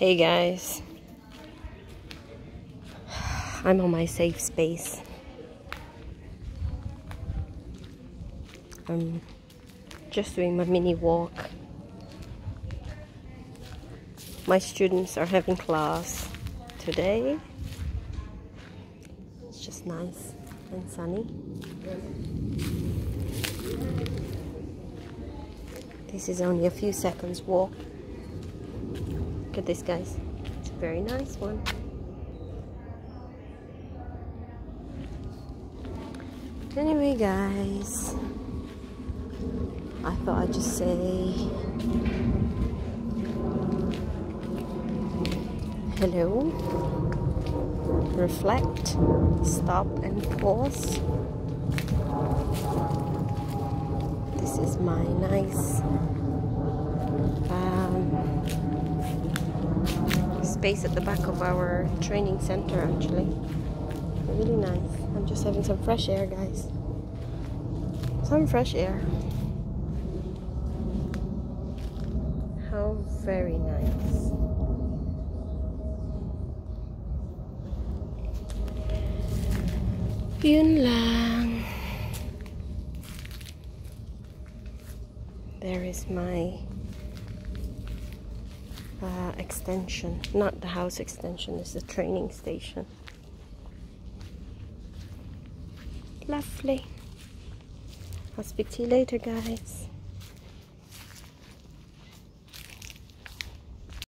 Hey guys, I'm on my safe space. I'm just doing my mini walk. My students are having class today. It's just nice and sunny. This is only a few seconds walk. Look at this, guys. It's a very nice one. Anyway, guys, I thought I'd just say hello, reflect, stop, and pause. This is my nice um, space at the back of our training center actually. Really nice. I'm just having some fresh air guys. Some fresh air. How very nice. Yun lang. There is my uh, extension. Not the house extension it's the training station. Lovely. I'll speak to you later guys